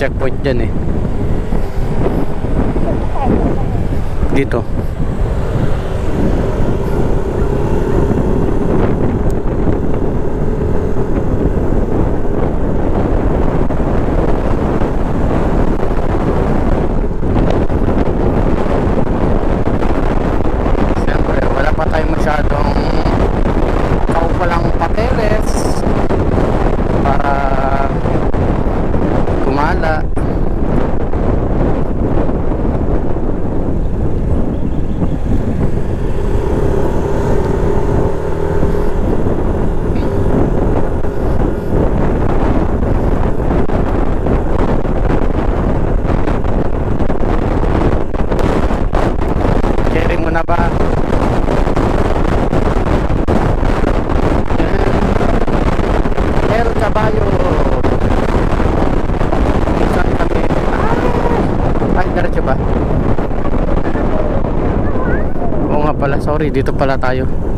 checkpoint dyan eh. Dito. dito pala tayo.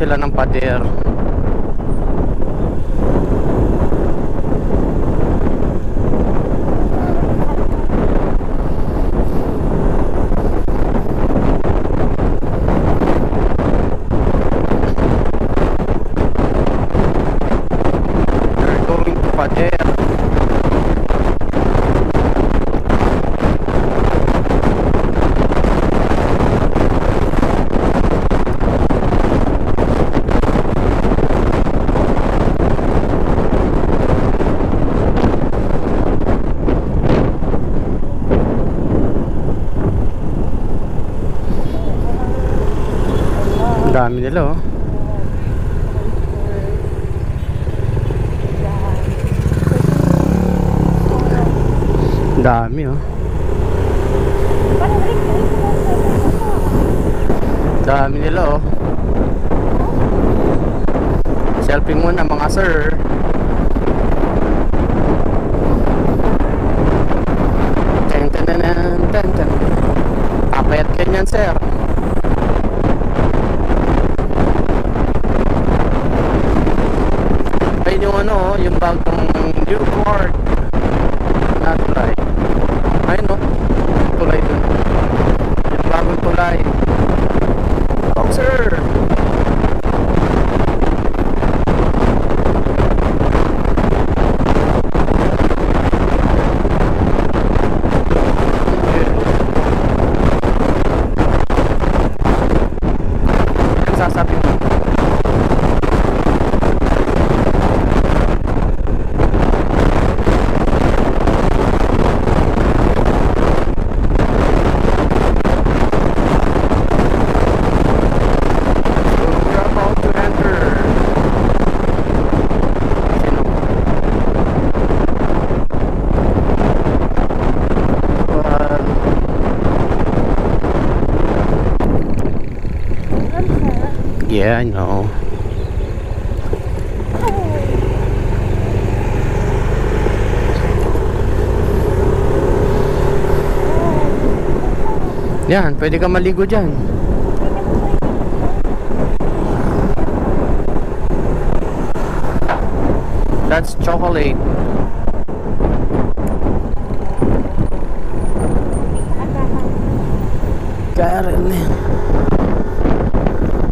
sila ng pader. Yeah, I know. Yan, pwede ka maligo dyan. That's chocolate. Karen. Karen.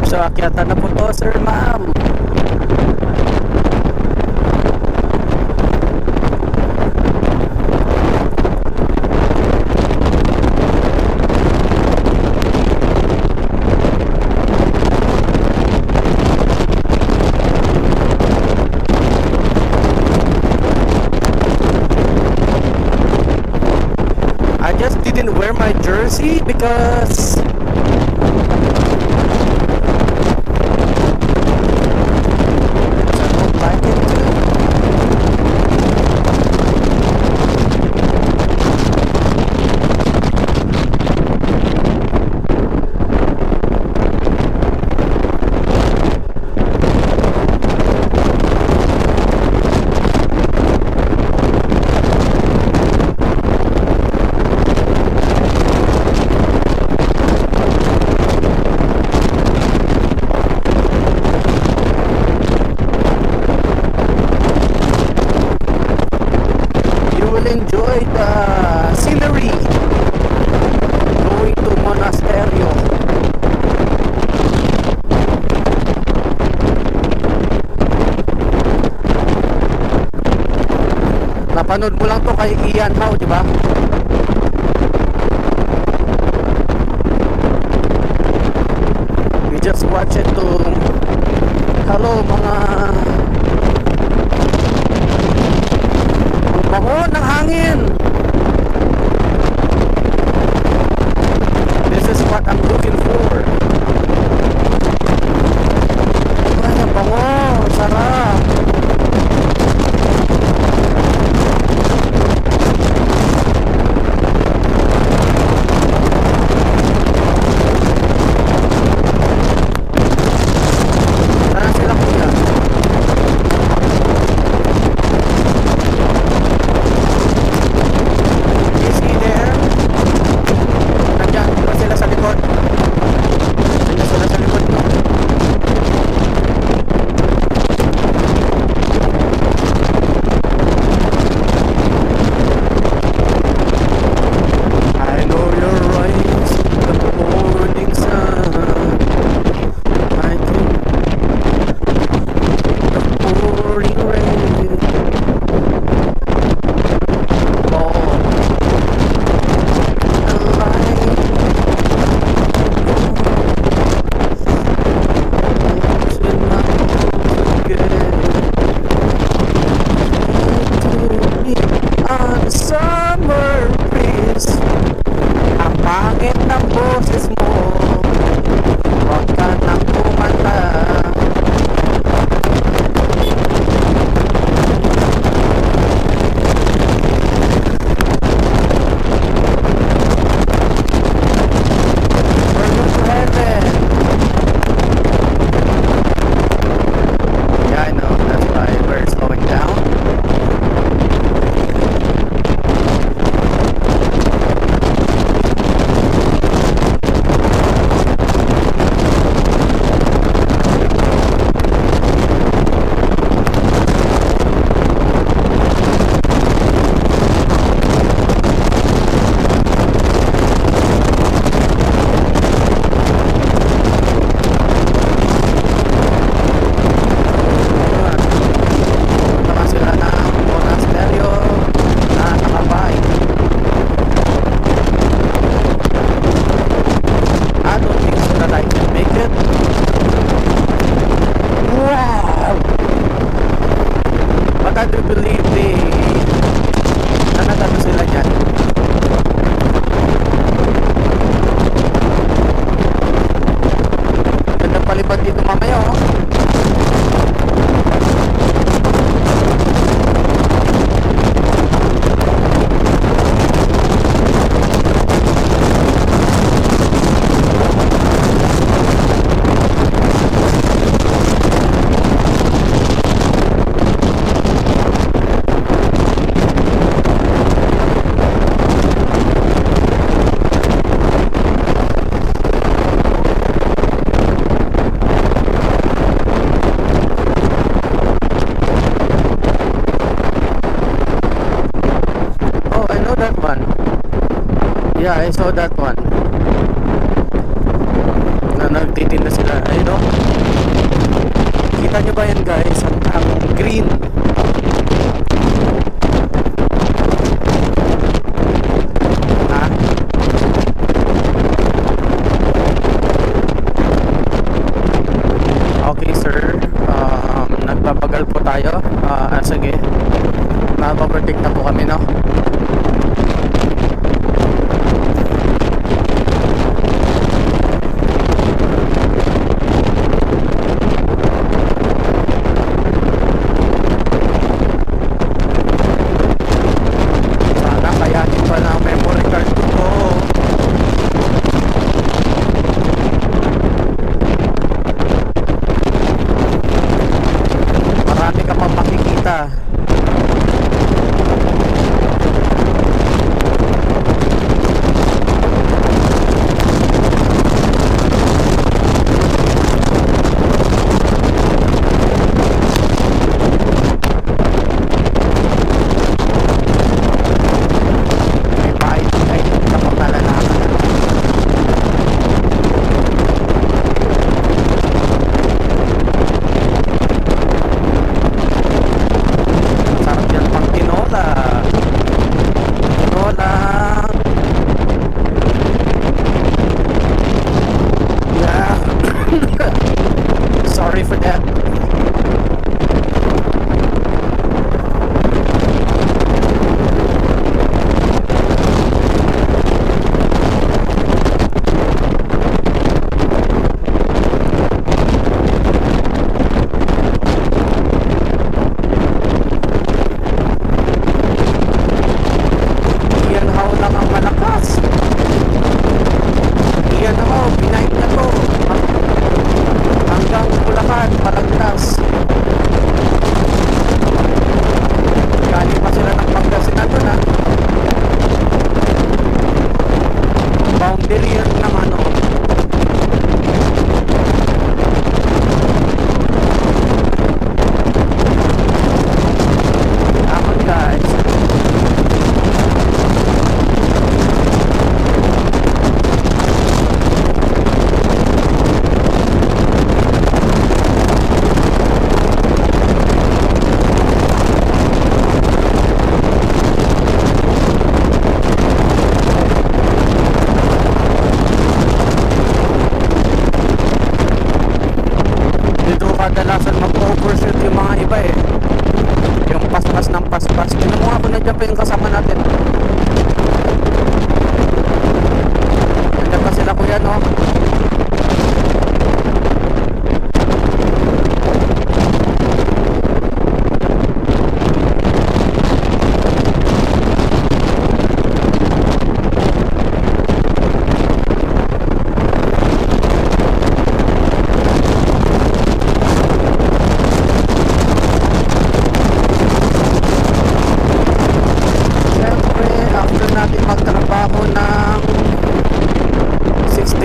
So akyatan na po to sir ma'am.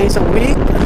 Days a week,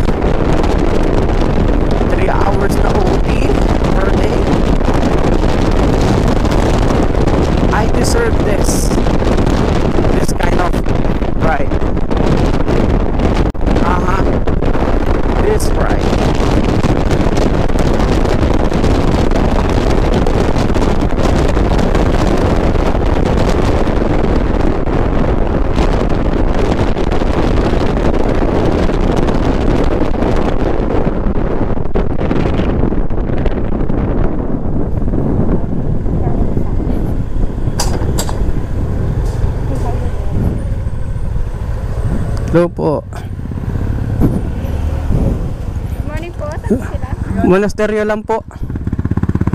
Monasteryo lang po.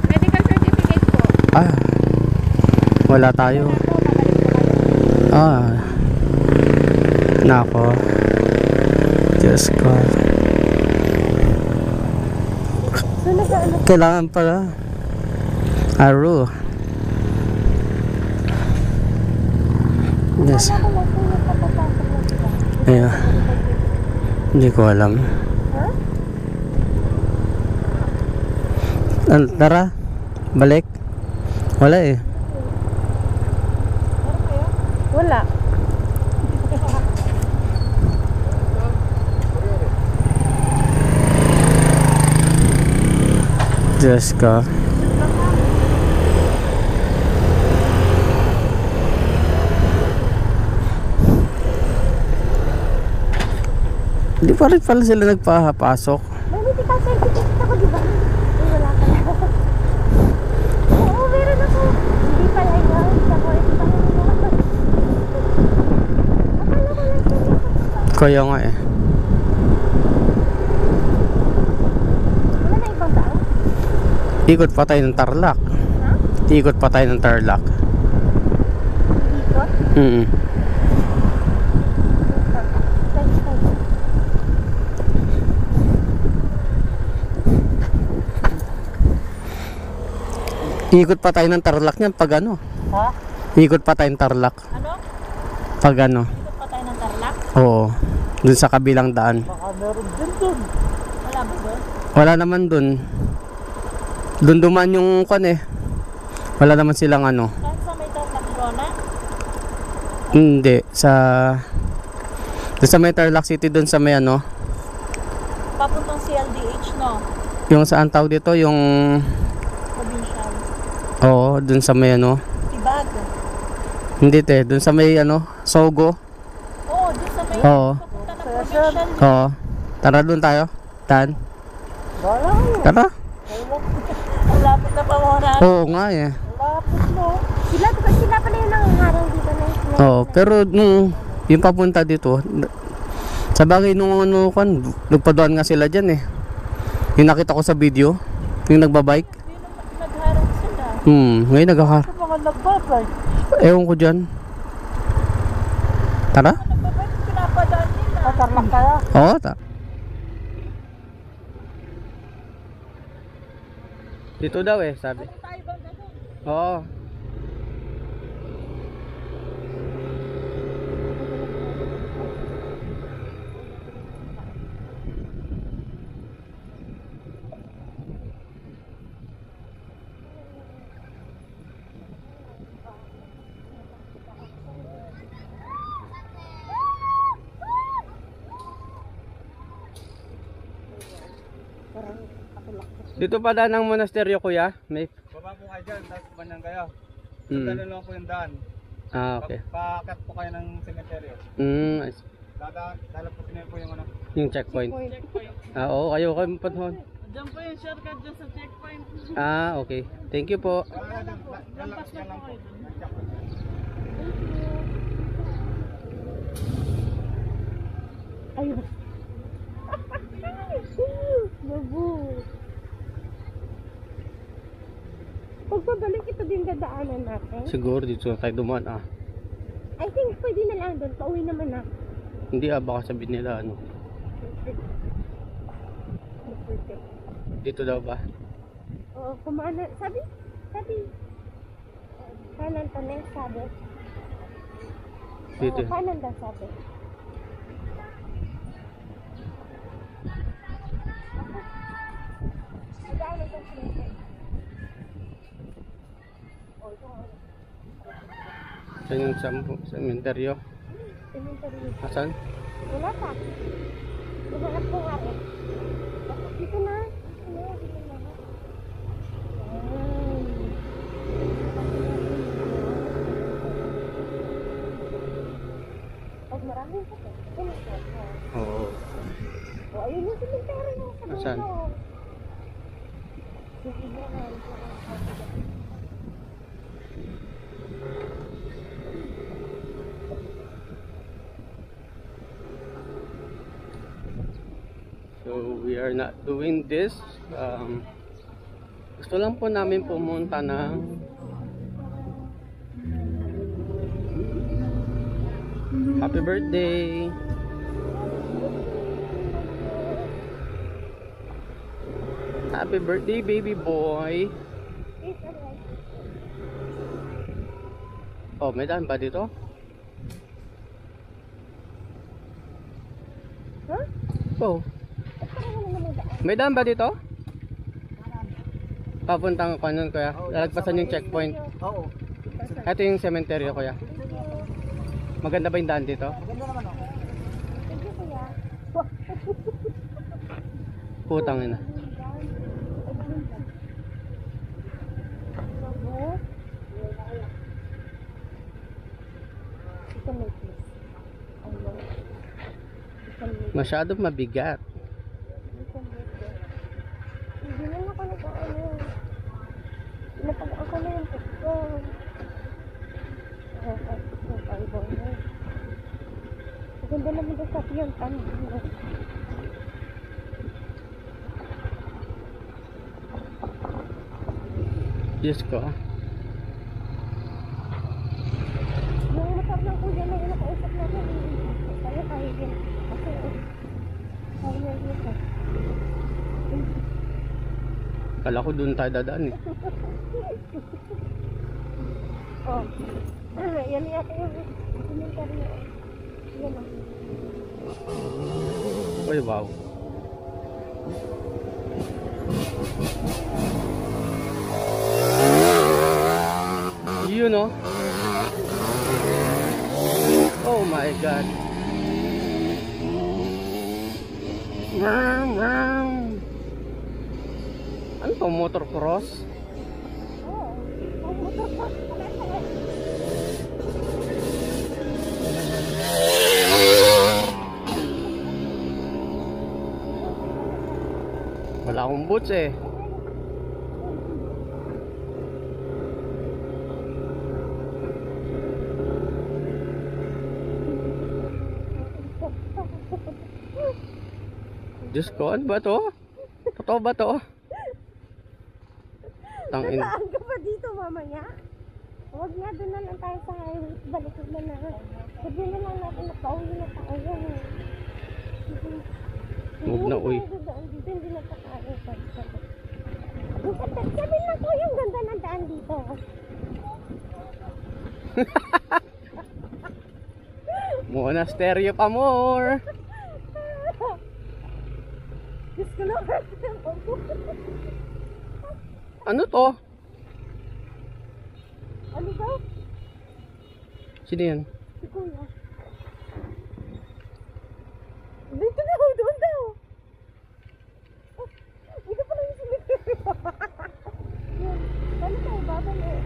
Medical certificate po. Ah. Wala tayo. Wala po, po. Ah. Nako. Diyos ko. So? Kailangan pala. Aro. Yes. Ayun. Hindi ko alam. Ha? An tara. Balik. Wala eh. Wala. Diyos ko. Hindi pa rin pala sila nagpapasok. May medical certificate ako, di ba? Ay, wala ka na. Oo, meron ako. Hindi pala yun. Sa ko, ito pa rin yun. Akala ko lang sila. Kaya nga eh. Wala na ikaw saan? Ikot pa tayo ng Tarlac. Ha? Ikot pa tayo ng Tarlac. Dito? Mm thanks. Ikot pa tayo ng Tarlac niyan pag ano. Ha? Ikot pa tayo ng Tarlac. Ano? Pag ano. Dito pa tayo ng tarlac? Oo. Dun sa kabilang daan. Baka meron din dun. Wala ba dun? Wala naman dun. Dun duman yung kwan eh. Wala naman silang ano. Saan sa may tarlac Rona? Hindi. Sa... Dun sa may Tarlac City dun sa may ano. Papuntang CLDH, no? Yung saan tawag dito yung... Provincial. Oo. Dun sa may ano. Tibag. Hindi te. Dun sa may ano. Sogo. Oo, dun sa may Oo. Provincial. Oo. Tara dun tayo. Tan. Wala kayo. Tara. Ang lapit na pa muna. Oo nga eh. Ang lapit, no? Sila, sila pala yung nangangarang dito na Oo. Pero nung... Yung papunta dito. Sa bagay nung ano kan. Nagpaduan nga sila dyan eh. Yung nakita ko sa video. Yung nagbabike. Nagharang sila. Hmm. Ngayon nagkaka... Sa mga. Ewan ko dyan. Tara. Nagbabay, pinapadaan nila. Tatarlak kaya? Oo, ta. Dito daw eh, sabi. Tayo Dito pa daan ang monasteryo kuya? May... Baba po kayo dyan, tapos banyan kayo. So, mm. Dalo lang yung daan. Ah, okay. Pakat po kayo ng cemetery. Mm. Dadaan, dalo po pinay po yung ano. Yung checkpoint. checkpoint. Ah, oo, kayo kayo panahon. Diyan po yung shortcut dyan sa checkpoint. Ah, okay. Thank you po. Ah, Lampas na po. Ayun. Babu. Dyan lang po. daanan natin? Siguro dito na tayo dumaan ah. I think pwede na lang doon. Pauwi naman na. Hindi ah, baka sabihin nila ano. Dito daw ba? Oo, kumana. Sabi, sabi. Kanan na sabi. Dito. Oo, kanan daw sabi. Magkano to sa Saan yung sampo? Cementerio? Inventory. Asan? Wala pa. Maghanap ko nga eh. Dito na. Ano, dito na. Yan. Pag maraming sa ito na siya. Oo. O, ayun yung cemetery mo sa Asan? dulo. Sige na. So we are not doing this. Um, gusto lang po namin pumunta ng Happy birthday! Happy birthday, baby boy! Oh, may daan ba dito? Huh? Oh, Ba't parang wala namang daan? May daan ba dito? Papuntang kanon kuya. Lalagpasan yung checkpoint. Oo. Ito yung cemetery kuya. Maganda ba yung daan dito? Maganda naman oh. Thank you, kuya. Putang ina. Masyadong mabigat. Hindi na ako nag-ano. Napag-ako ko na yung puso. Ah, ah, ah, ay, bono. Maganda naman daw sa yung tanda. Diyos ko. ah. Yung motor ng kuya na yung nakausap natin, kaya kaya din. Kasi, kaya niya dito. Kala ko doon tayo dadaan eh. Oh. Yan yata yung cemetery na. Yan oh. Uy, wow. Yun oh. Oh my god. Ano to? Motor eh. Wala akong boots eh. Diyos ko, ano ba to? Totoo ba to? Tangin. Saan ka pa dito mamaya? Huwag nga doon na lang tayo sa highway. Balik na na. Sabihin na lang natin na pauwi na tayo. Huwag na, uy. Dito. Hindi na tayo. Sabihin na ko yung ganda ng daan dito. Monasteryo pa more. Diyos ko na. Ano to? Ano ba? Sino yan? Si Kuya. Dito na ako, doon daw. Oh, Dito pala yung cemetery. Ano tayo, babalik?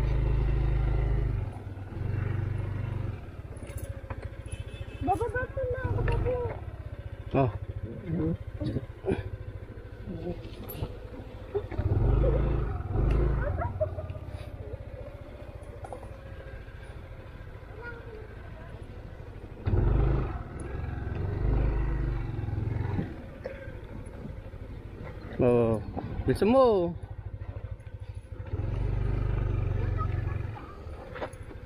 Bababa ko na ako, babu. Oh. Oo. Oh, bilisan mo.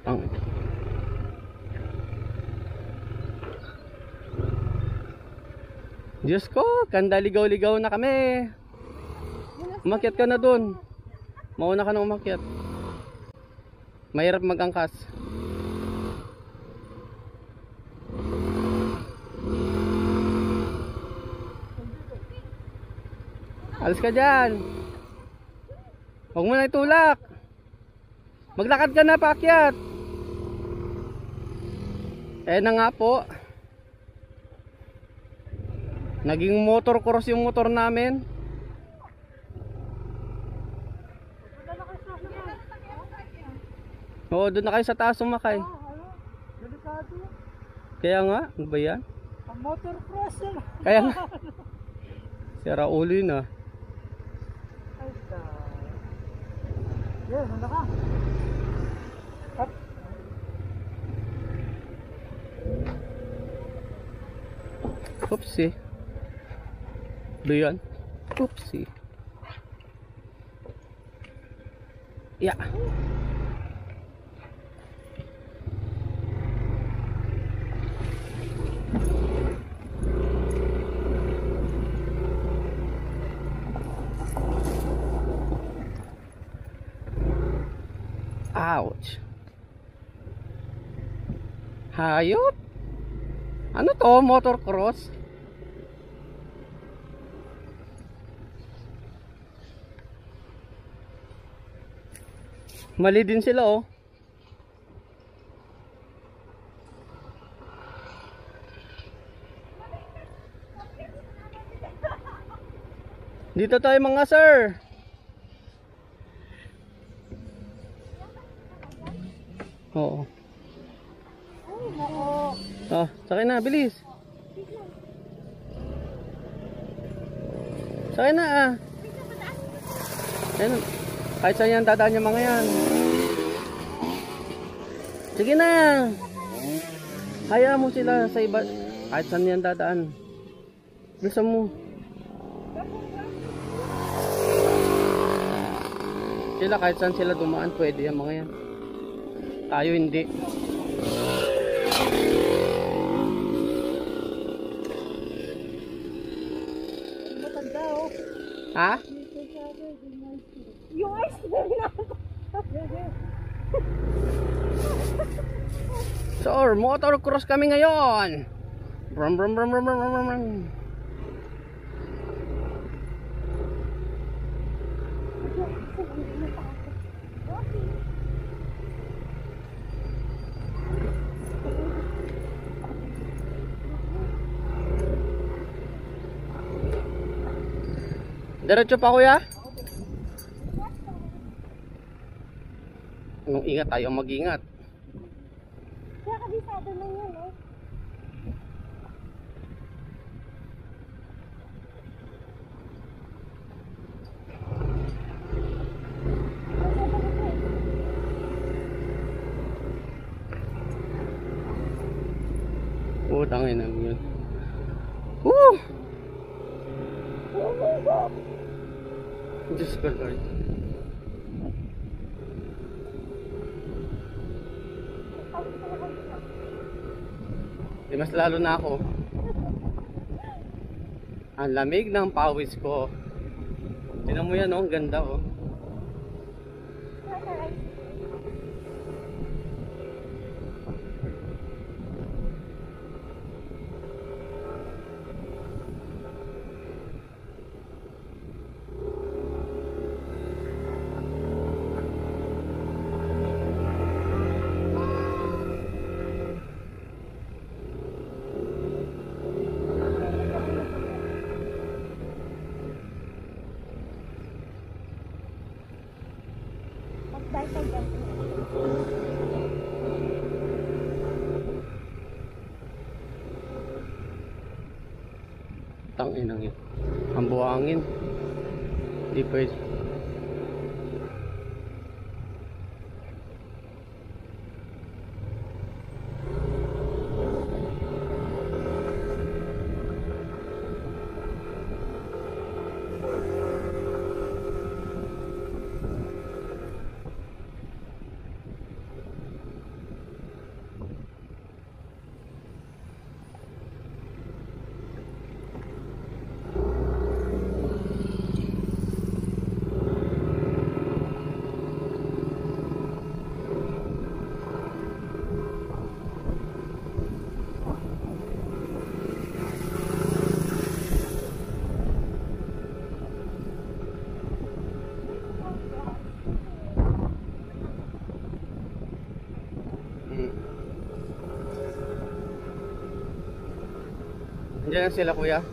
Ang... Diyos ko, kanda ligaw-ligaw na kami. Umakyat ka na dun. Mauna ka na umakyat. Mahirap mag-angkas. Alis ka dyan. Huwag mo na itulak. Maglakad ka na paakyat. Eh na nga po. Naging motor cross yung motor namin. Oo, doon na kayo sa taas sumakay. Kaya nga, ano ba yan? Motor cross. Kaya nga. Sira ulo yun ah. Ay, Yan, nanda ka. Oopsie. Ba yan? Oopsie. Yeah. Ouch. Hayop? Ano to? Motocross? Mali din sila oh. Dito tayo mga sir. Oo. Oh, sakay na, bilis. Sakay na ah. Ayun, kahit saan yan dadaan yung mga yan. Sige na. Hayaan mo sila sa iba. Kahit saan yan dadaan. Bilisan mo. Sila kahit saan sila dumaan pwede yung mga yan. Tayo hindi. Matanda oh. Ha? Yung ice cream na. Sir, motocross kami ngayon. Brum brum brum brum brum brum brum. Diretso pa kuya? Ingat tayo mag-ingat. Kaya kabisado na yun eh. Putang ina mo yun. Woo! Diyos ko Lord. Di mas lalo na ako. Ang lamig ng pawis ko. Tinan mo yan oh, ang ganda oh. Tangin ang yun. Ang buhangin. Hindi pwede. Na sila kuya?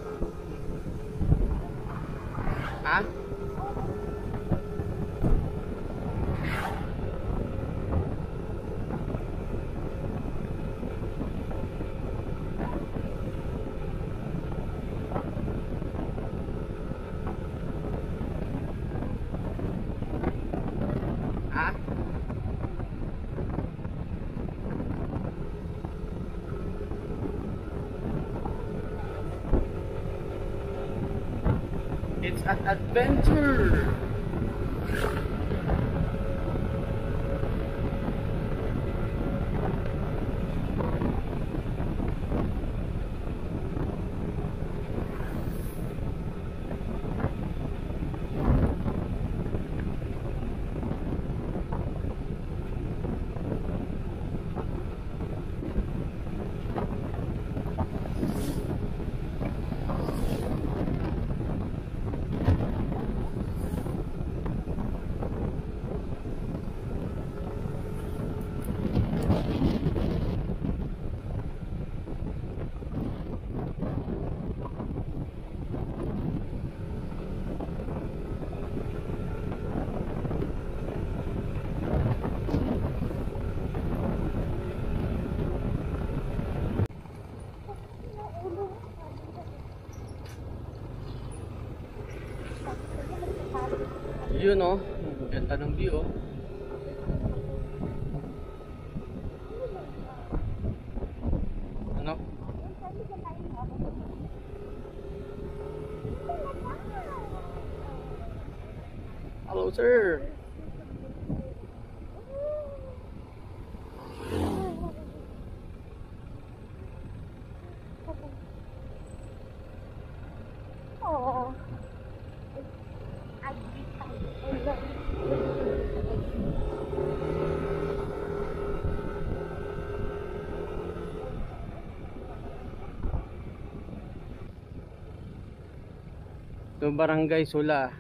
Ito barangay Sula.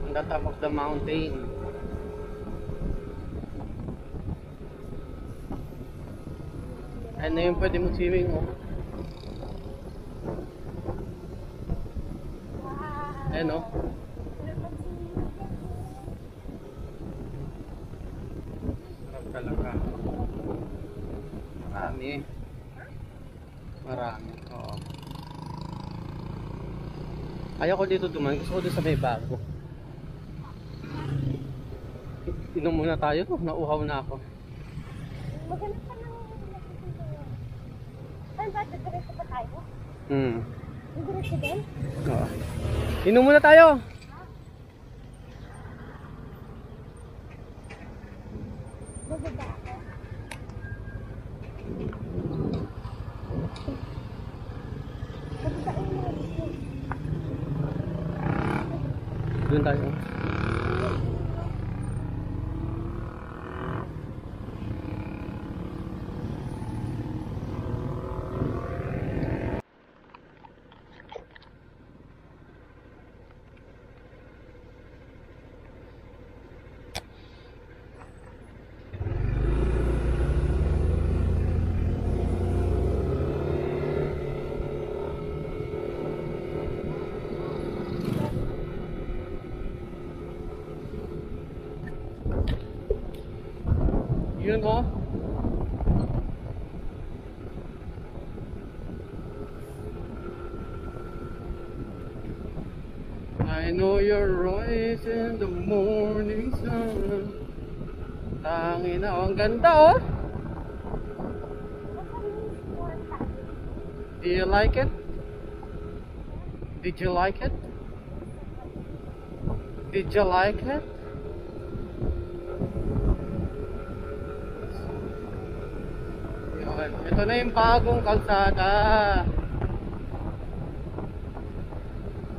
On the top of the mountain. Ano yung pwede mo swimming oh? Ayan oh. Sarap talaga. Marami. Marami. Oo. Ayaw ko dito duman. Gusto ko sa may bago. Inom muna tayo. Nauhaw na ako. Maghanap ka ng Saan ba? Didiretso pa tayo? Hmm. Didiretso din? Oo. Inom muna tayo. Morning sun. Tangina, oh, ang ganda oh. Do you like it? Did you like it? Did you like it? Yun. Ito na yung bagong kalsada.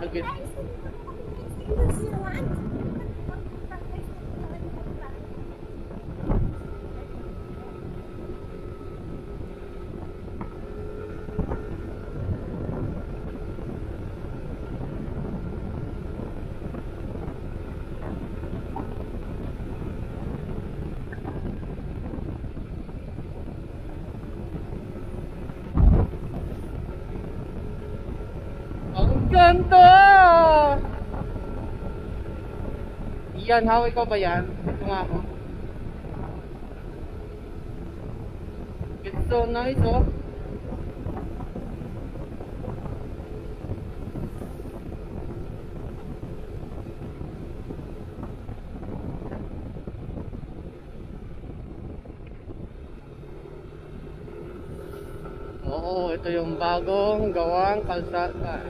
Agit. Ganda! Yan, how ikaw ba yan? Ito nga ako. It's so nice, oh. Ito yung bagong gawang kalsada.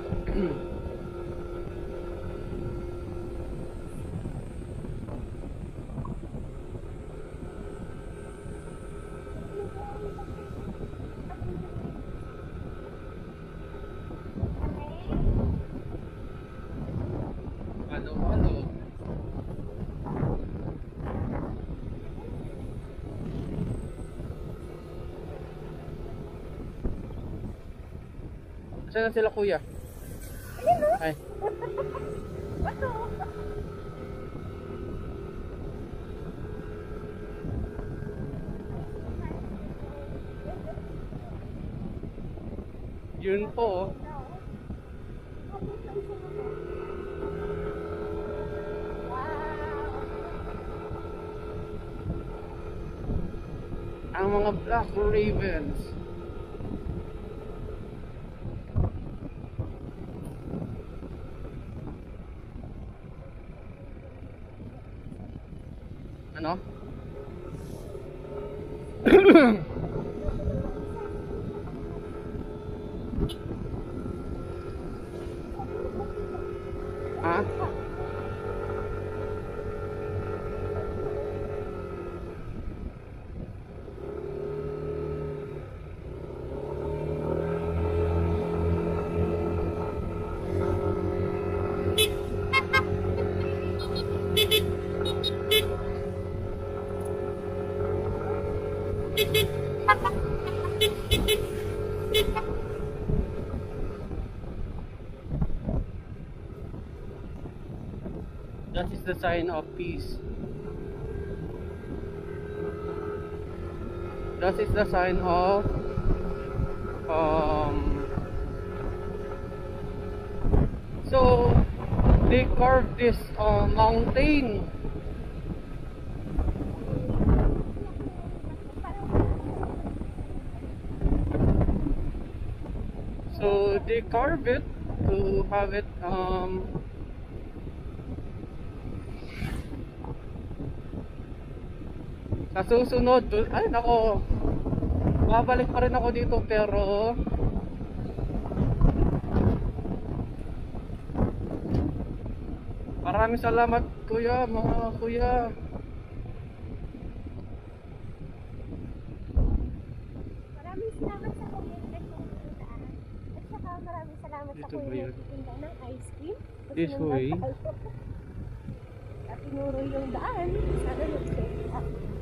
ano, ano? Na sila kuya? Sign of peace. That is the sign of um so they carved this uh, mountain so they carve it to have it um sa susunod do- ay nako babalik pa rin ako dito pero maraming salamat kuya mga kuya Maraming salamat sa pumuntaan. At saka maraming salamat Dito sa nagtitinda ng ice cream. This way? tinuro yung daan. Sana up.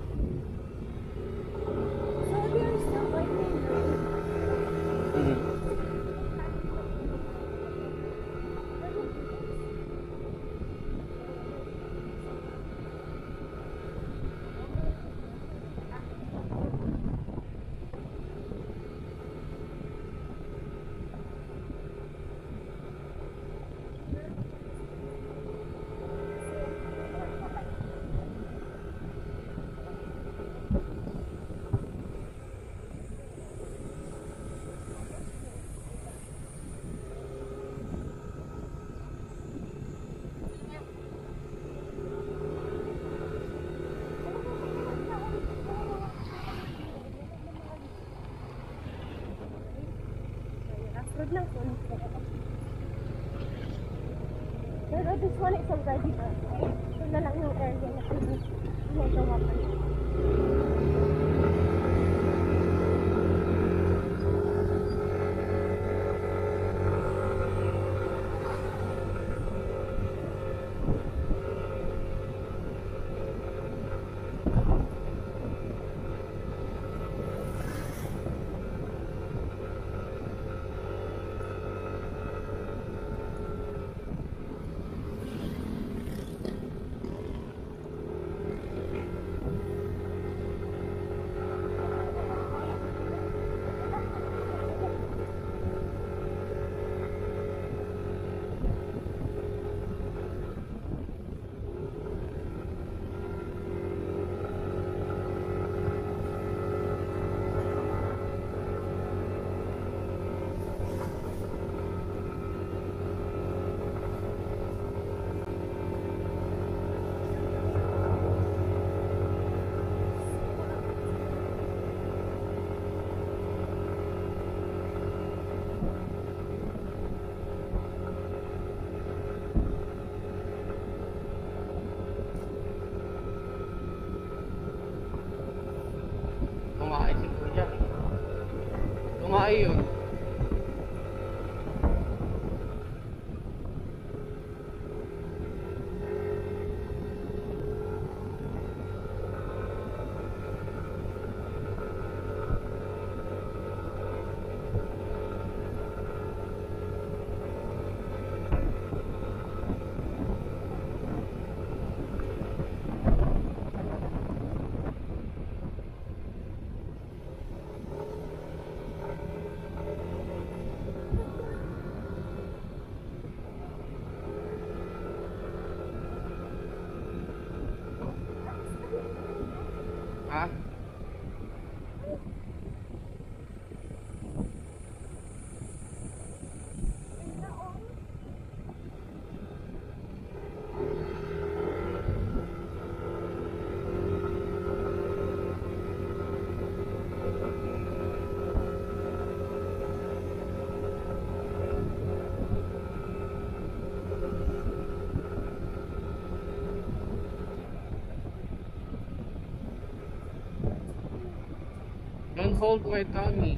Hold my tummy.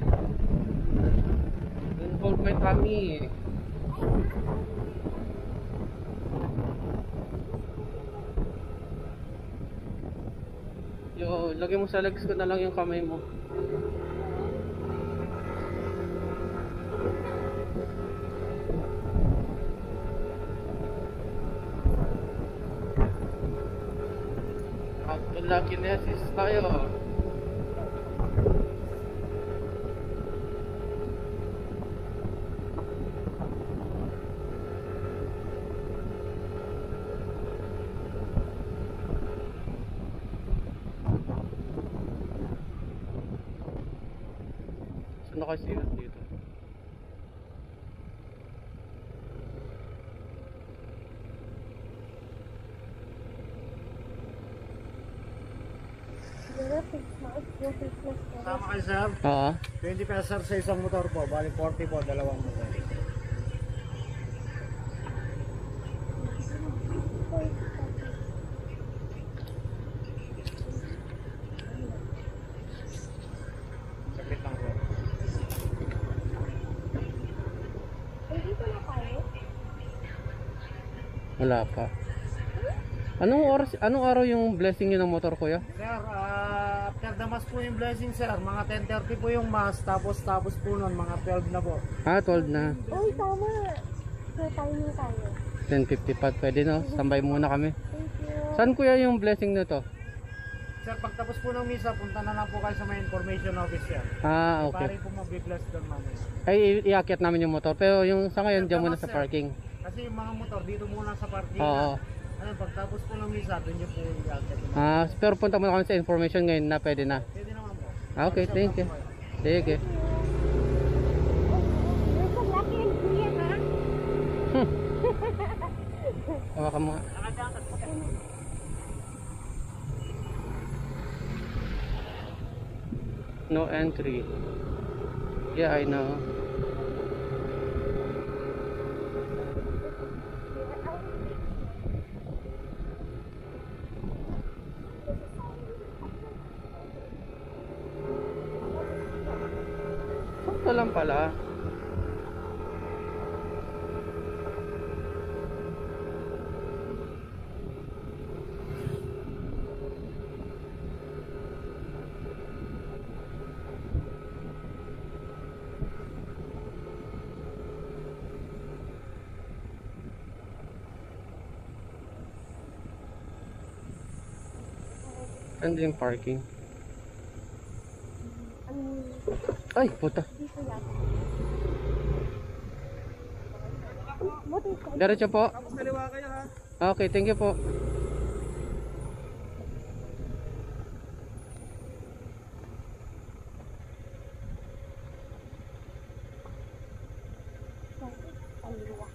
Don't hold my tummy. Yo, lagay mo sa legs ko na lang yung kamay mo. Autolakinesis tayo. Saan na kasi yun dito? Siguro, six months, yung six months ko. Tama kayo sir. Oo. 20 pesos sa isang motor po. Bali 40 po, dalawang motor. Sakit lang po. Wala pa. Anong oras, anong araw yung blessing niyo ng motor kuya? Sir, mass po yung blessing sir. Mga 10.30 po yung mass. Tapos tapos po nun, mga 12 na po. Ah, 12 na. Uy, tama. So, timing tayo. 10.55 pwede no? Standby muna kami. Thank you. Saan kuya yung blessing nito? Sir, pagtapos po ng misa, punta na lang po kayo sa may information office sir. Ah, Pare okay. po mag-bless doon mamaya. Ay, i- iakyat namin yung motor. Pero yung sa ngayon, dyan muna sa parking. Kasi yung mga motor dito muna sa parking. Oo. Ayun, pagtapos po ng misa, doon yung po i-accept. Ah, pero punta muna kami sa information ngayon na pwede na. Pwede naman po. Ah, okay, thank you. Ha? Hawakan mo. nga. No entry. Yeah, I know. Sakto lang pala. Saan din yung parking? Ay, puta. Diretso po. Tapos kaliwa kayo ha. Okay, thank you po. Kaliwa.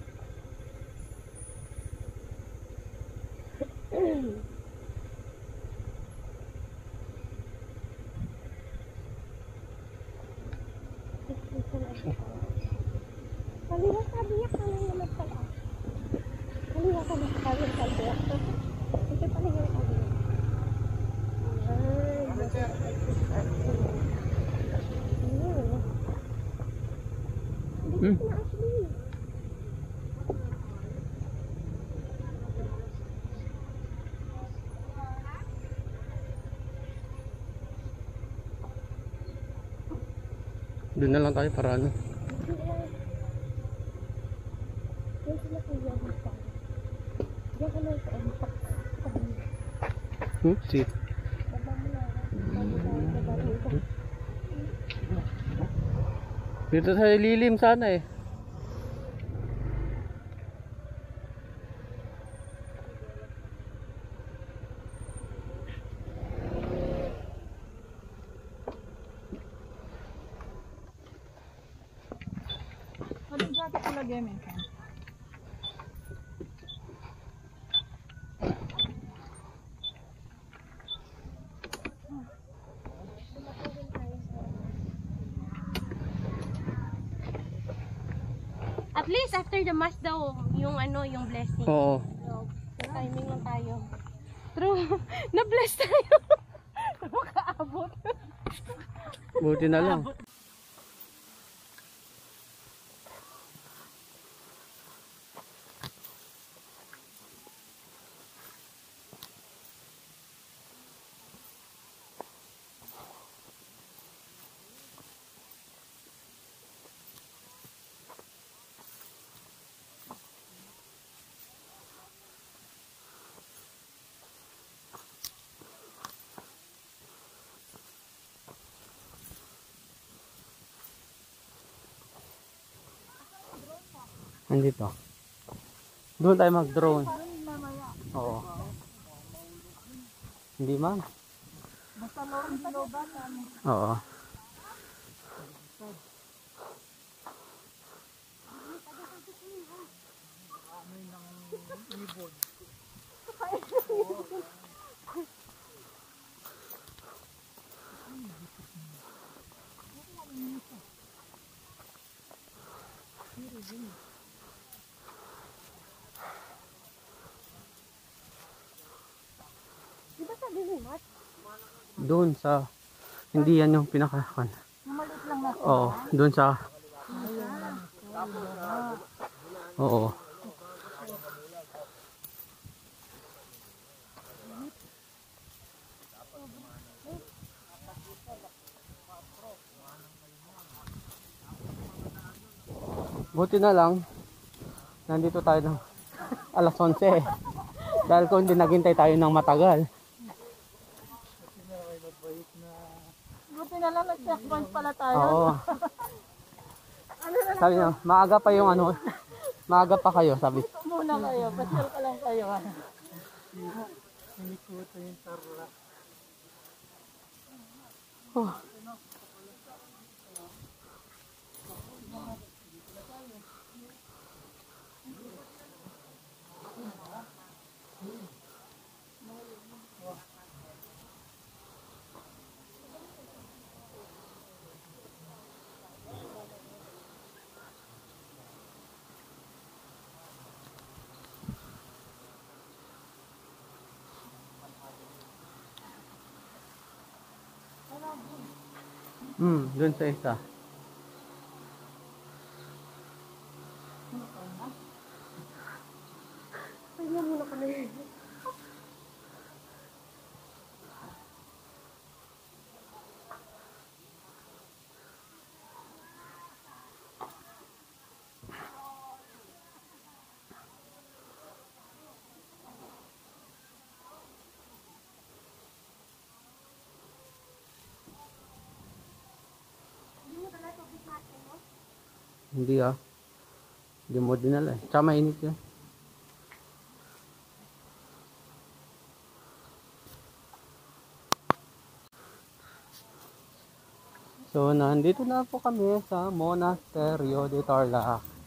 Kaliwa sabi niya kanan naman pala. Kaliwa ka na kanan kaliwa. Ito pala yung kaliwa. Ay, Hmm. Hindi na Ashley. Doon na lang tayo para ano. Sa barito. Dito sa lilim sana eh. Anong jacket ko lagyan, men? At least after the mass daw, yung ano, yung blessing. Oo. So, sa timing lang tayo. True. Na-bless tayo. Makaabot. Buti na lang. Nandito. Doon tayo mag-drone. Oo. Hindi man. Basta lorong ano. Oo. Di Doon sa hindi yan yung pinaka Yung maliit lang na. Oo, doon sa Oo. Buti na lang nandito tayo ng alas 11 dahil kung hindi naghintay tayo ng matagal Buti na lang nag-checkpoint pala tayo. Oo. Sabi niya, maaga pa yung ano, maaga pa kayo, sabi. Muna kayo. Pasyal ka lang kayo. ah. 嗯认识一下。Hindi ah. Hindi mo dinala eh. Tsaka mainit yun. So, nandito na po kami sa Monasterio de Tarlac.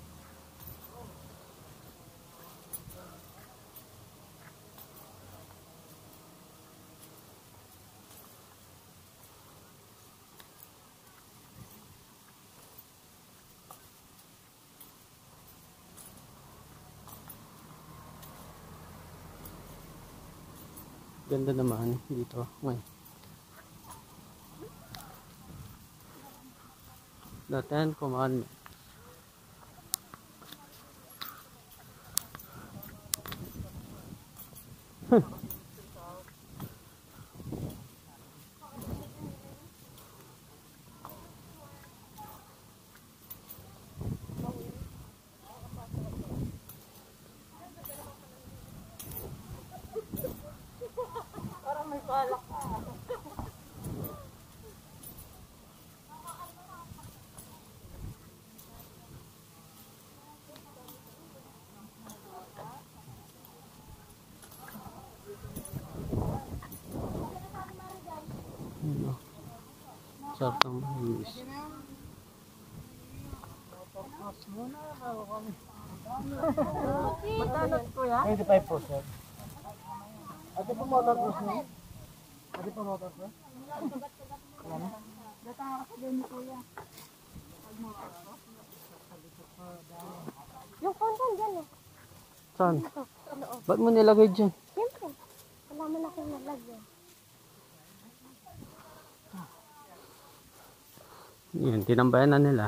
Ganda naman dito ngayon. The Ten Commandments. Parang may balak ka. Ano? Sarap ng mahilis. Magkanot ko yan? 25%. Ate po motor ko siya. Ate po motor ko. Datang ako din ni Kuya. Yung konton dyan eh. Saan? Ba't mo nilagay dyan? Siyempre. Wala mo na akong nalagyan. Yun, tinambayan na nila.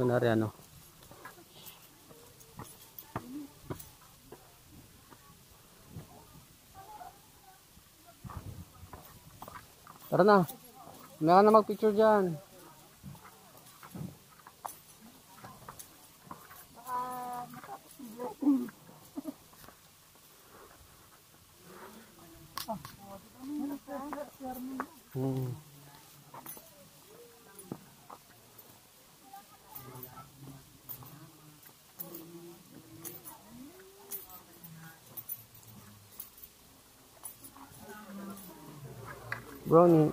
Kunwari ano. Tara na. Meron na magpicture dyan. Ronnie.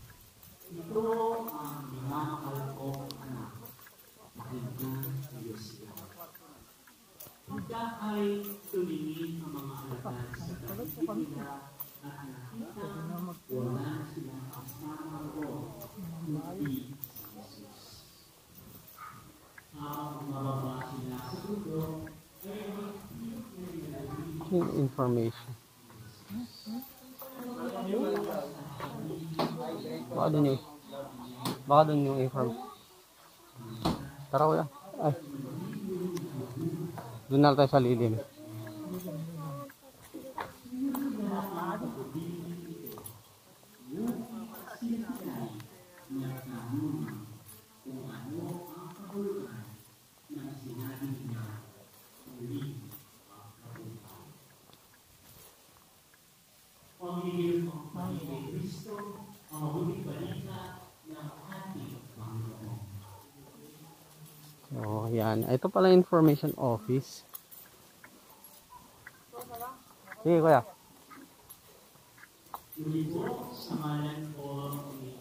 information. Baka dun yung baka dun yung information. Tara kuya. Ay. Doon na tayo sa lilim. So, yan. Ito pala information office. Sige, kuya. sa ngalan po ni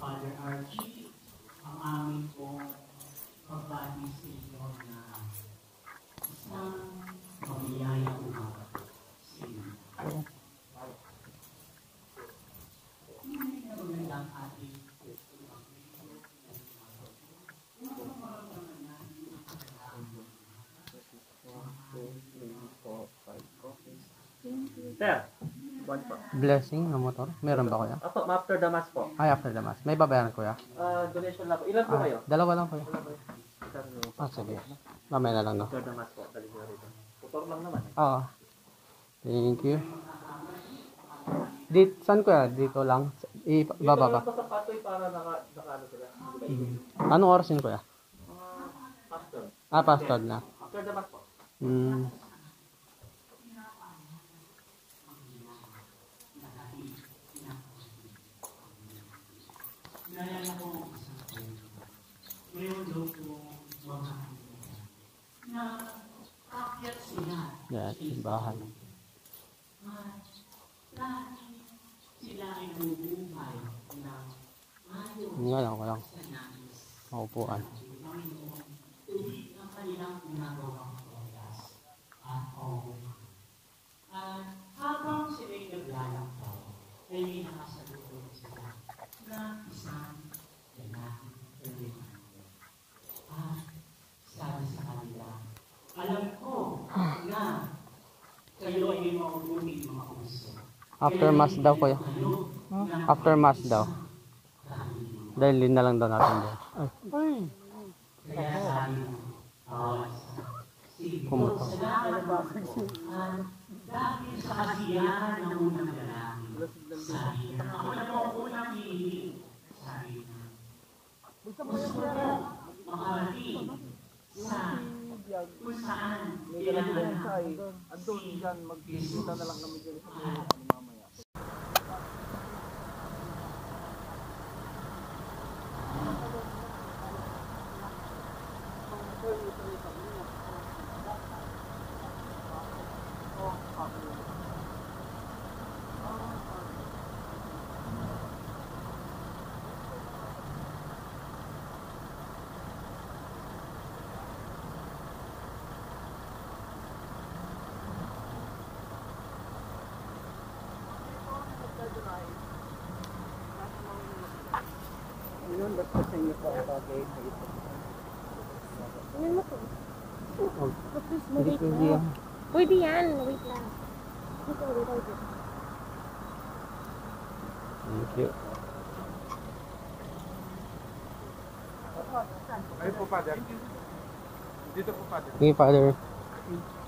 Father Archie, ang aming po pagbati sa inyo na isang pamiyayang umaga sa inyo. Ngayon lang ating Sir, one po. Blessing na motor. Meron ba kuya? Apo, after Damas po. Ay, after the mass. May babayaran kuya? Ah, donation lang po. Ilan po Ah, kayo? dalawa lang kuya. Ah, sige. Mamaya na lang, no? After Damas po. Dali nyo rito. Tutor lang naman. eh. Oo. Thank you. Dito, saan kuya? Dito lang? Ibaba ba? Dito lang sa patoy para naka, naka ano sila. Hmm. Anong oras yun kuya? Mga after. Ah, pastor na. After Damas po. Hmm. Nalala ko ngayon daw po mga na akyat sila Yan, simbahan. dahil sila ay bubuhay ng ayaw Yun nga lang, walang sa nais maupuan. Tuwid ang kanilang ginagawang oras all. At habang sila'y naglalakbaw, ay sila na isang Ferdinando. At sabi sa kanila, alam ko na kayo ay mabuting mga. After mass daw kuya. After mass daw. Dahil na lang daw natin doon. Ay, Kaya sabi mo, bawat pumutok. salamat po Dahil sa kasiyahan ng unang lalaki, sabi niya, ako na po. Sabi niya, gusto makarating sa kung saan pinanganak Andun dyan, Yun, ba't sa inyo po ang bagay sa ito? Ano mo to? Tapos mo, wait lang. Pwede yan. Wait lang. Dito, wait lang. Thank you. Ayun po, Father. Dito po, Father. Okay, Father. Thank you.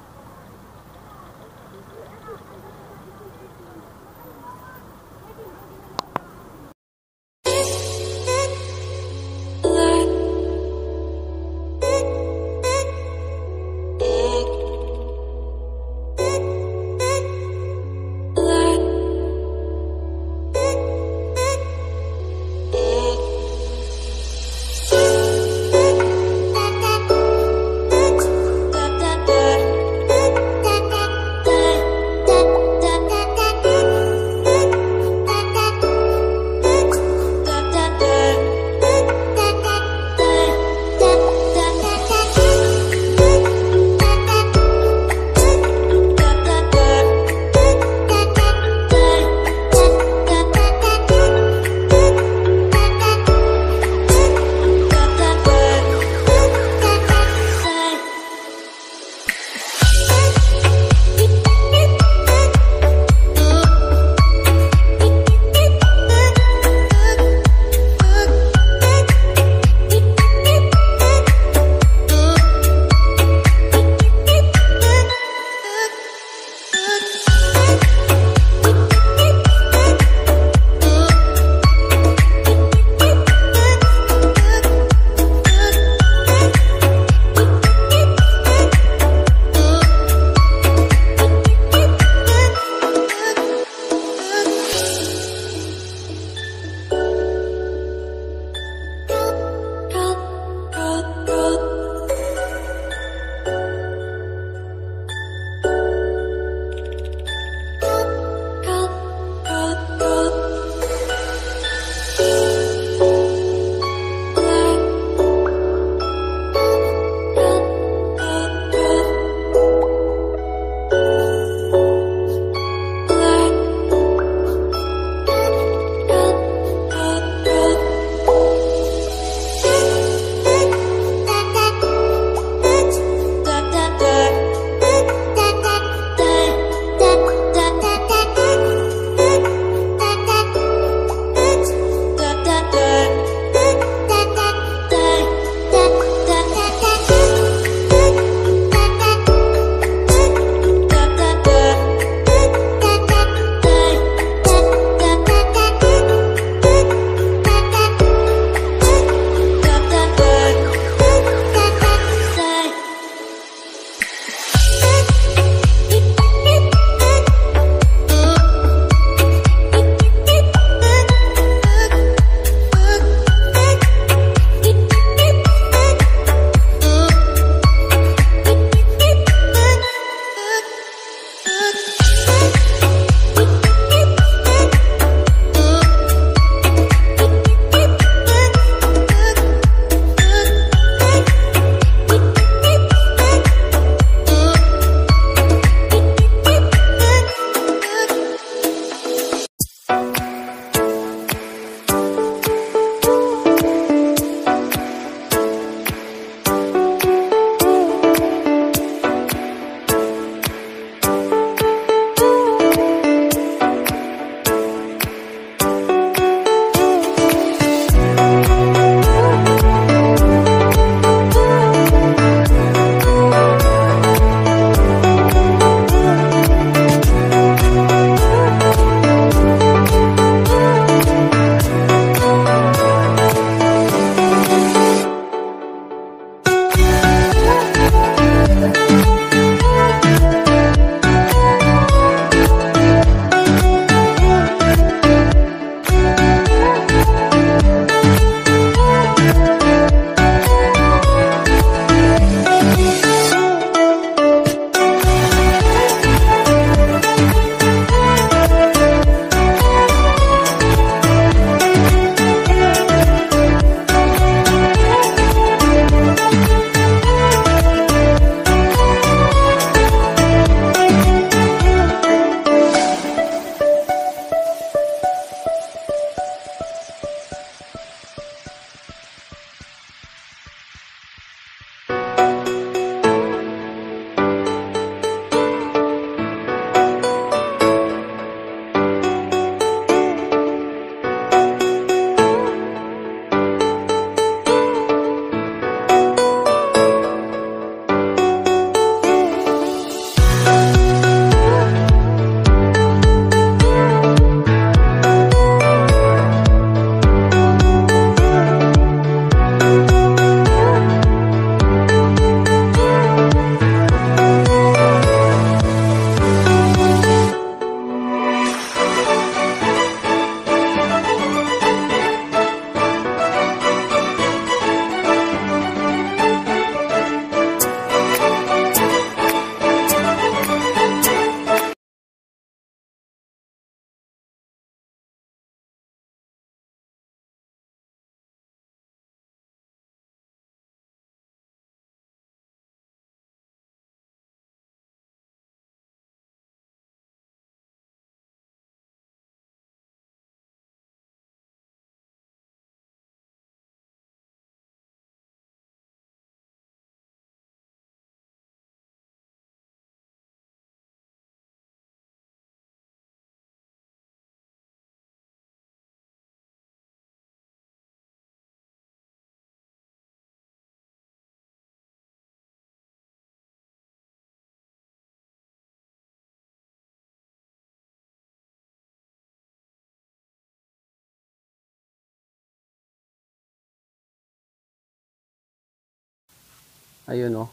Ayun oh.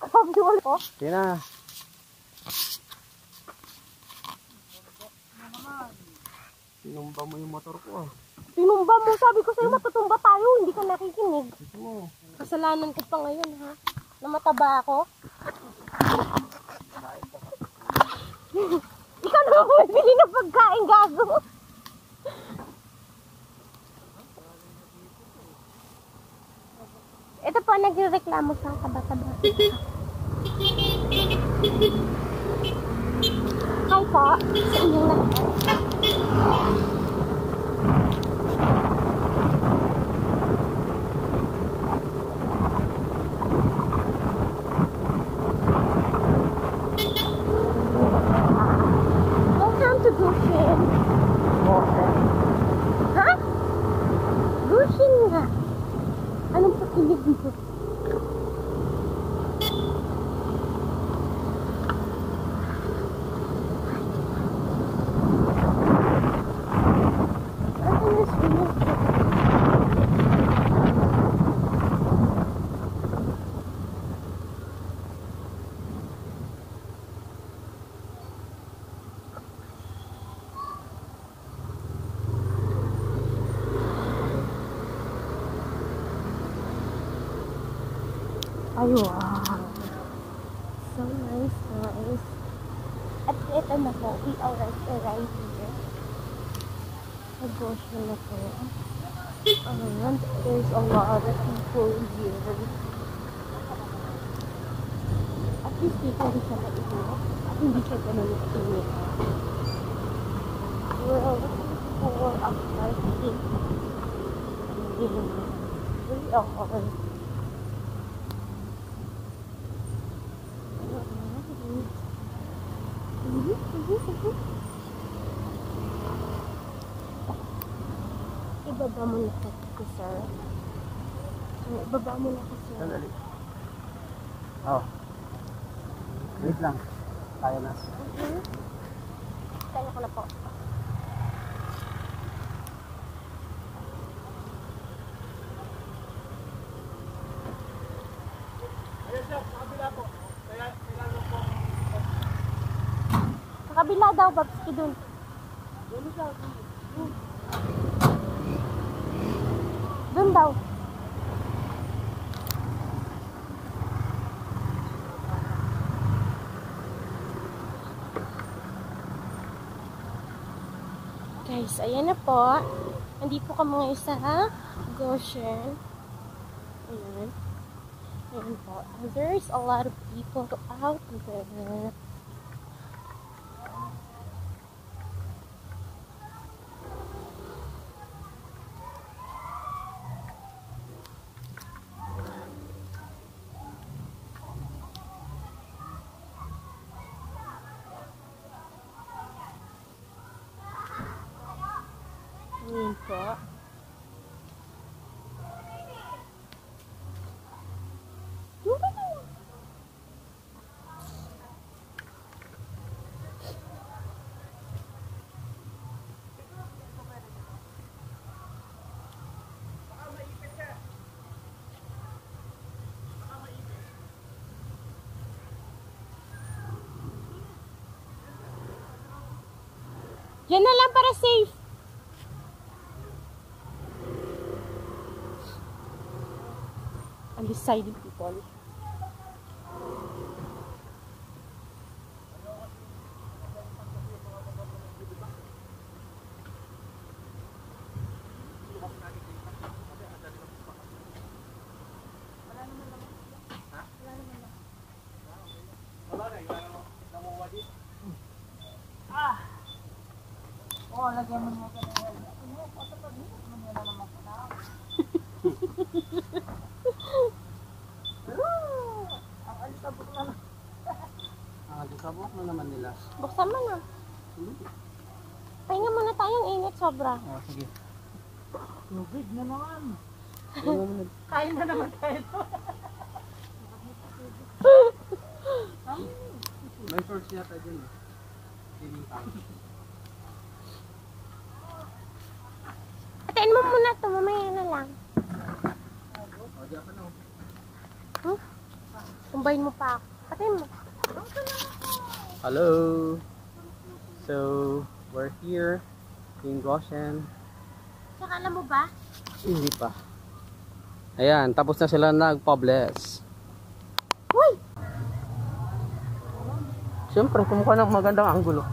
Grabe wala ko. Yan na. Sinumba mo yung motor ko ah. Tinumba mo. Sabi ko sa'yo matutumba tayo. Hindi ka nakikinig. Kasalanan ko pa ngayon ha. Namataba ako. Ikaw na bumibili ng pagkain gago. Ito pa nagreklamo sa taba-taba. Hi po, sa inyong lahat. Ay, wow. So nice, nice. At ito na po, we already arrived here. Negosyo na po. And there's a lot of people here. At least dito hindi siya mainit. At hindi siya ganun init. Looking for a parking. We are. Ibaba mo na ko, sir. Ibaba mo na ko, sir. Sandali. Oh. Wait lang. Kaya na. Mhm. Kaya ko na po. Sa daw, Babski dun. Dun daw. Guys, ayan na po. Nandito kami ngayon sa Goshen. Ayan. Ayan po. There's a lot of people out there. Ayan po. Yan na lang para safe. Undecided people. Oo, lagyan mo mo ka na yan. Ano, pata pa din. Ano mo na naman. Ang alisabot na. Ah, naman nila. Buksan mo na. Pahinga muna tayong init sobra. Oh, sige. Tubig na naman. Mo. Kain na naman tayo. May source yata dyan eh. Tank. Atain mo muna to, mamaya na lang. Oh, diyan ka na. oh. Hmm? Tumbayin mo pa ako. Patay mo. Hello. So, we're here in Goshen. Tsaka alam mo ba? Hindi pa. Ayan, tapos na sila nag-publish. Uy! Siyempre, kumuha ng magandang anggulo.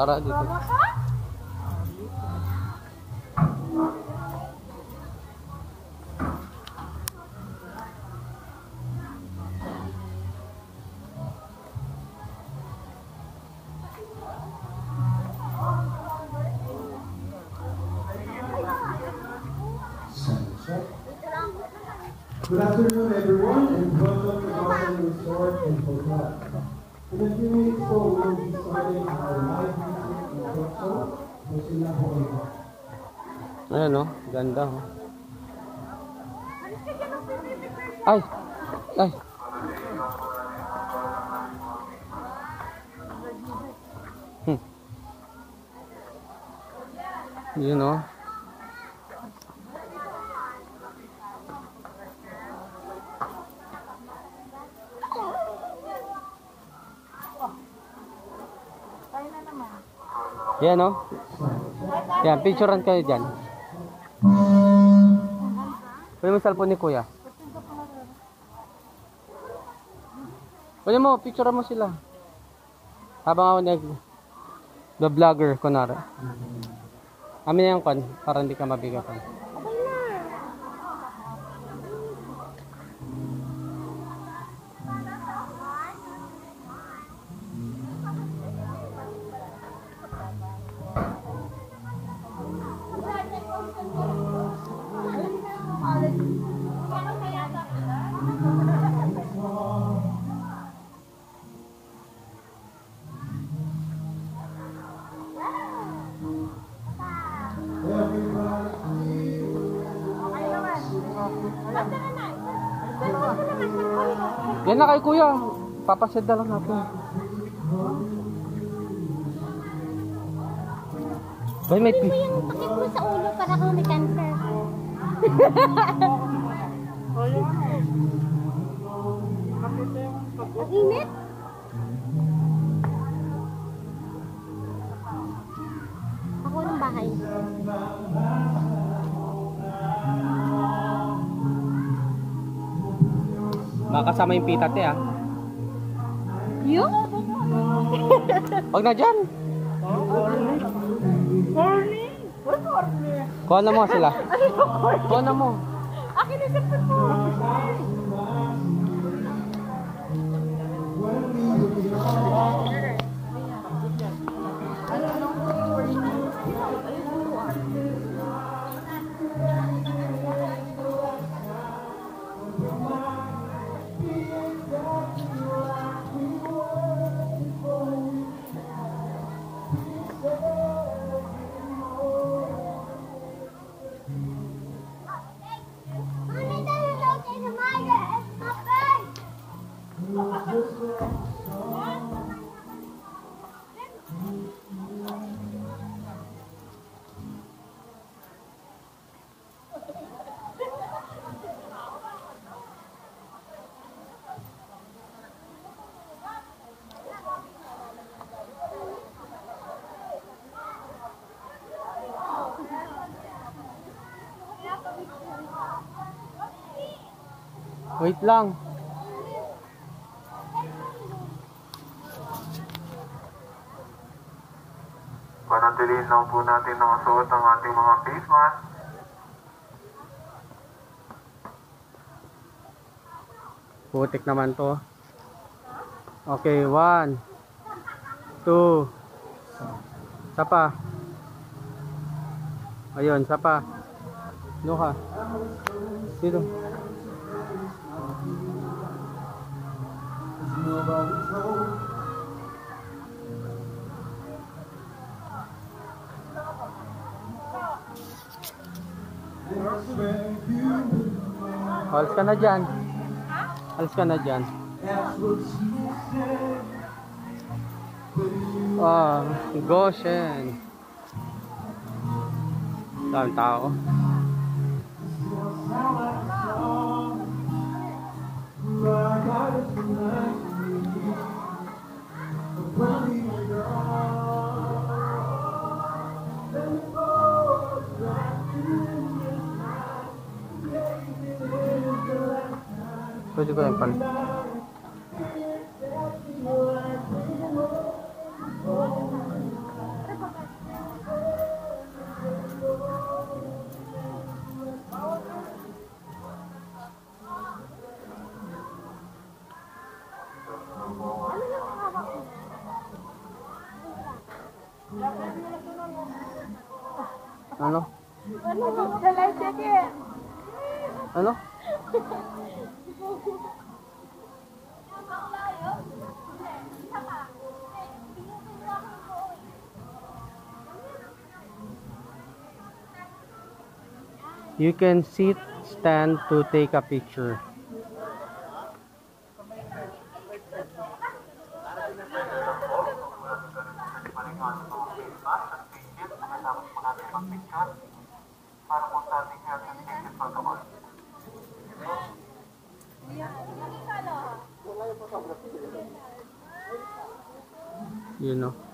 Tara dito. Yan oh. Yan, picturean kayo dyan. Kunin mo yung cellphone ni kuya. Kunin mo, picturean mo sila. Habang ako nag the vlogger, kunwari. Amin yan kon, para hindi ka mabigatan. Na kay kuya. Papasyad na lang natin. Bay, may Kunin pi- yung takip mo sa ulo para kang may cancer. Ang init. Ako ng bahay. Makasama yung pita te ah. Yung? Huwag na dyan. Kuha na mo sila. Kuha na mo. Akin na sa mo. Wait lang. Panatiliin lang po natin nakasuot ang ating mga face mask. Putik naman to. Okay, one. Two. Sapa. Ayun, sapa. Doon ka. Dito. Alis ka na dyan. Alis ka na dyan. Ah, Goshen. Daming tao. Pwede ko yung pan. Ano? Dalay, sige. Ano? You can sit, stand to take a picture. You know.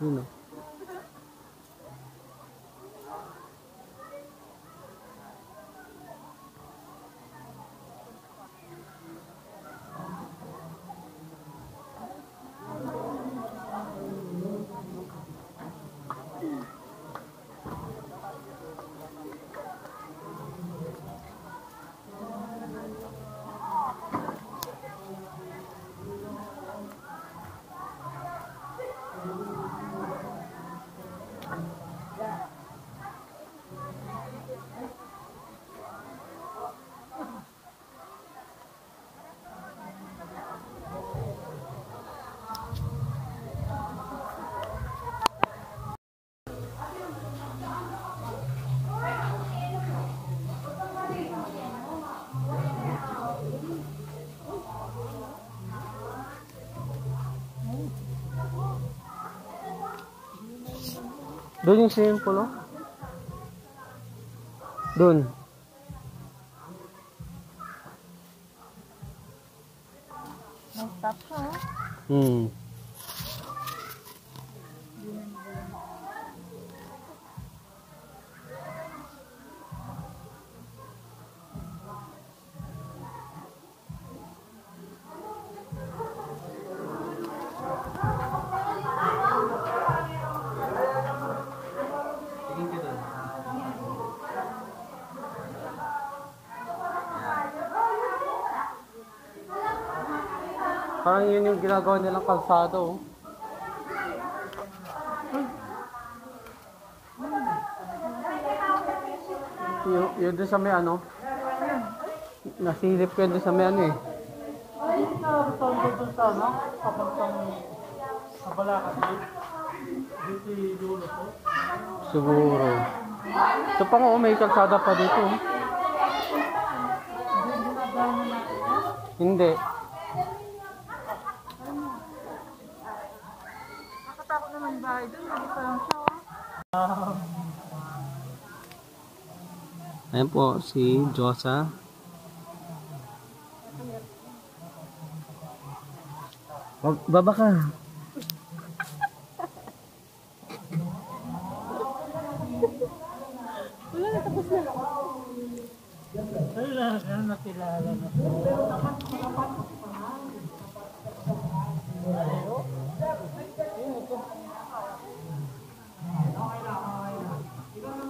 You know. Doon yung swimming pool, oh. Doon. Nag-stop siya, oh. Hmm. Parang yun yung ginagawa nilang kalsado. Oh. Yun din sa may ano. Nasilip ko yun din sa may ano eh. Dito na return ko dun sa ano, papuntang sa Balakas Gate. Dito ko. Siguro. Ito pa nga, oh, may kalsada pa dito. oh. Hindi. Nakatakot naman yung bahay doon. Hindi pa lang siya. Ayan po, si Josa. Bab- Baba ka. Wala, ano na kilala na.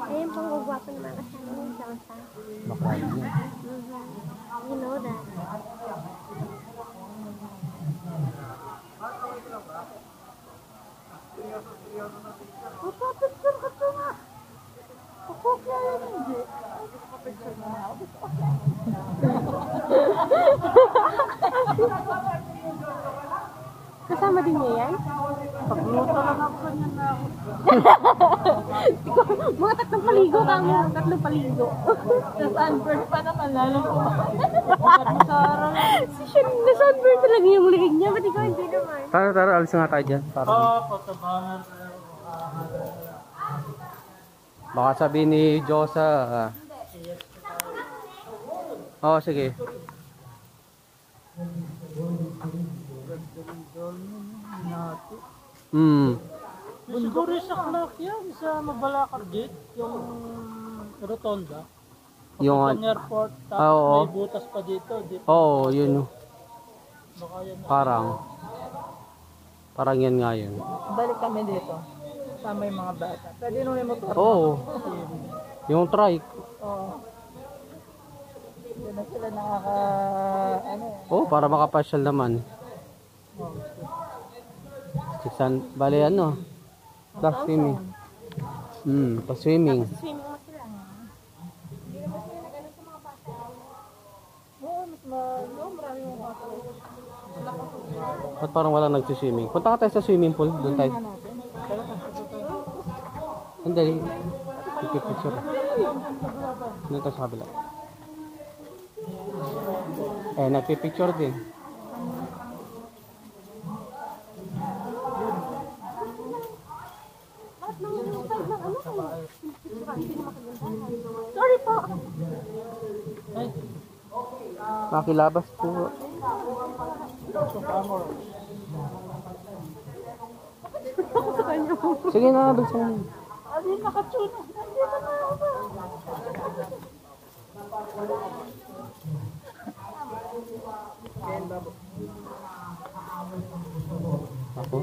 Ayun pang ugwapo naman kasama ni Josa. Baka yun. Mhm. You know that. Magpapicture ka to nga. Pakopya yan hindi. Magpapicture mo na ako. Kasama din niya yan? Pagluto lang ako ganyan na ako. Mga tatlong paligo ka mo. Tatlong paligo. Sa sunburn pa naman, lalo araw si Sean, na-sunburn talaga yung liig niya. Ba't ikaw hindi naman? Tara, tara, alis nga tayo dyan. Para Oo, patabangan tayo. baka sabihin ni Josa. ah. Oo, sige. Hmm. Siguro sa clock yan, sa Mabalakar Gate, yung rotonda. Yung, Papuntang airport, tapos Ah, oo. may butas pa dito. dito oo, yun. baka yan. Parang. Parang yan nga yun. Balik kami dito. Sama yung mga bata. Pwede nung yung motor. Oo. Yung trike. Oo. Doon na sila nakaka... Ano yan. Oo, para makapasyal naman. Siksan, bale ano? Plus swimming. Hmm, pa swimming. Swimming mo sila. Oo, mas ma... No, marami yung mga Ba't parang wala nagsiswimming? Punta ka tayo sa swimming pool. Doon tayo. Sandali. Pipicture. Doon tayo sa kabila. Eh, nagpipicture din. Sorry po. Makilabas po. Sige na, bilisan. Adi, nakatune. Nandito na ako. Ako.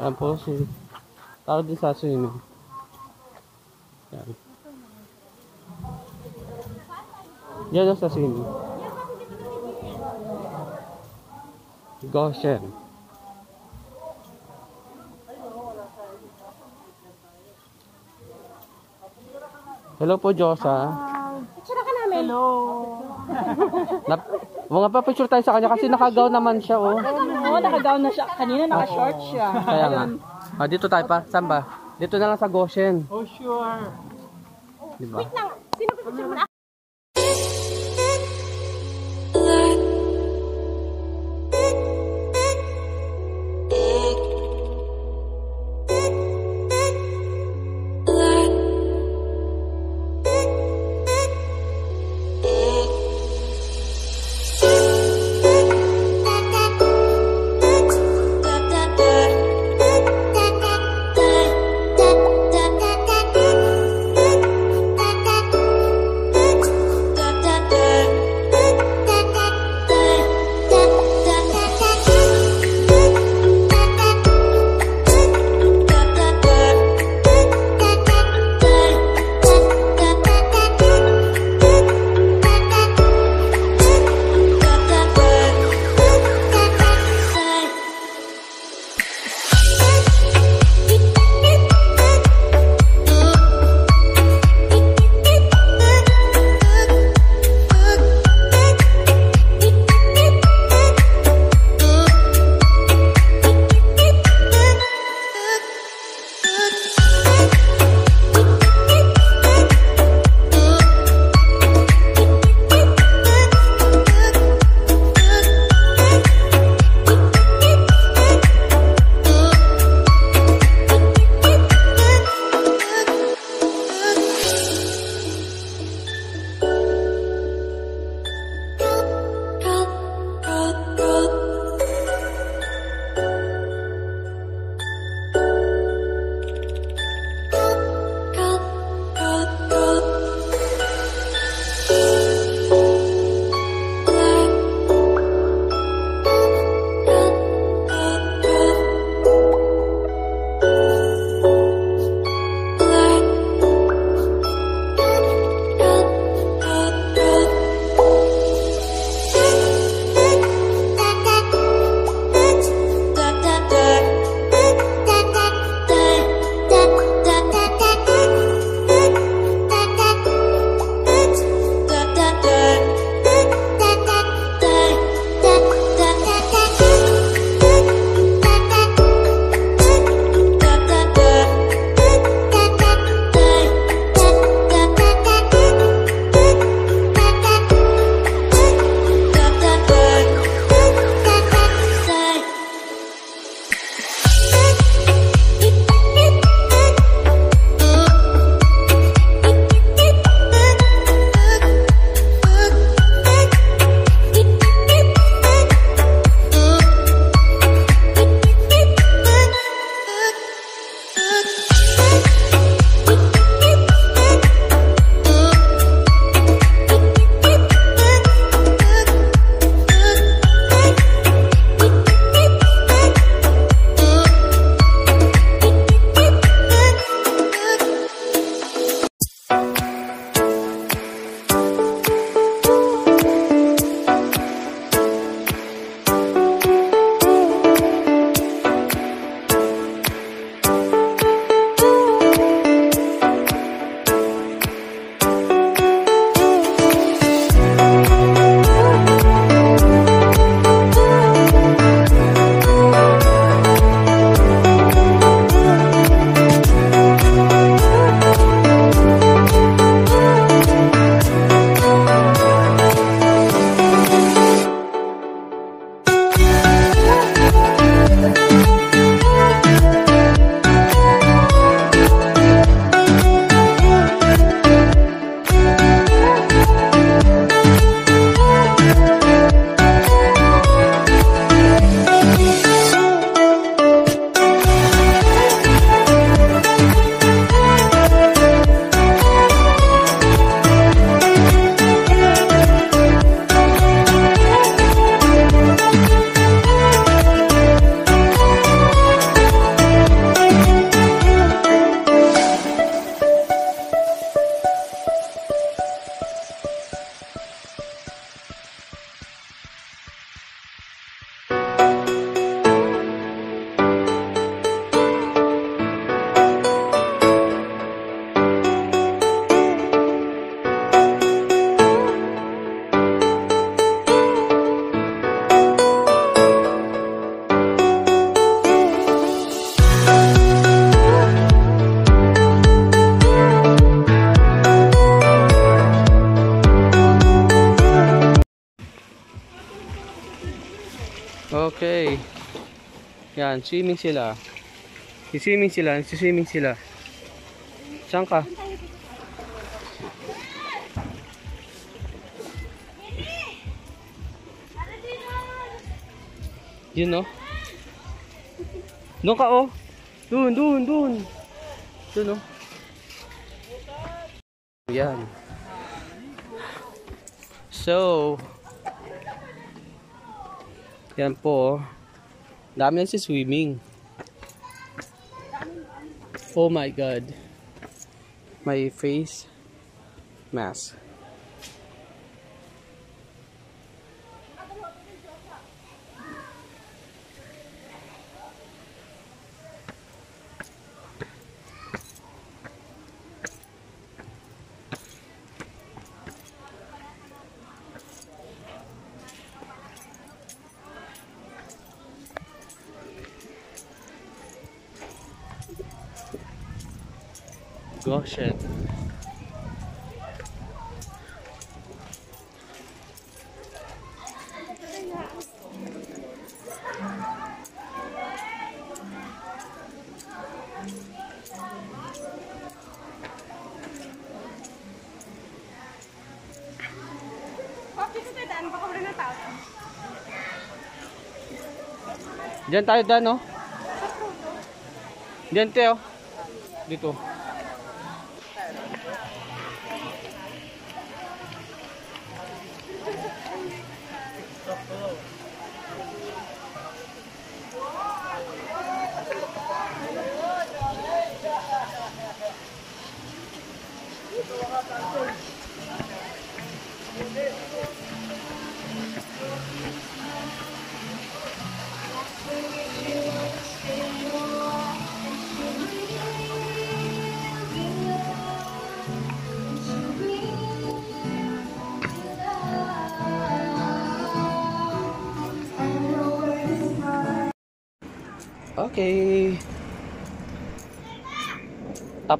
Ayan po si... Tara din sa swimming. Yan. Yan lang sa swimming. Goshen. Hello po, Josa. Picture ka namin. Hello. Nap mga pa-picture tayo sa kanya kasi nakagaw naman siya, oh. Oo, naka-down na siya. Kanina naka-short siya. Kaya nga. Ah, dito tayo pa. Saan ba? Dito na lang sa Goshen. Oh, sure. Di ba? Wait lang. Sino pa picture mo na? Yan, swimming sila. Si-swimming sila, si-swimming sila. Saan ka? Yun no? Doon ka oh. Doon, doon, doon. Doon oh. Yan. So, yan po. oh. Dami na si swimming. Oh my god. My face mask. Goshen. Diyan tayo dan, no? Diyan tayo. Dito.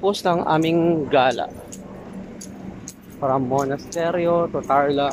Tapos ng aming gala. From Monasterio to Tarlac